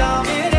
down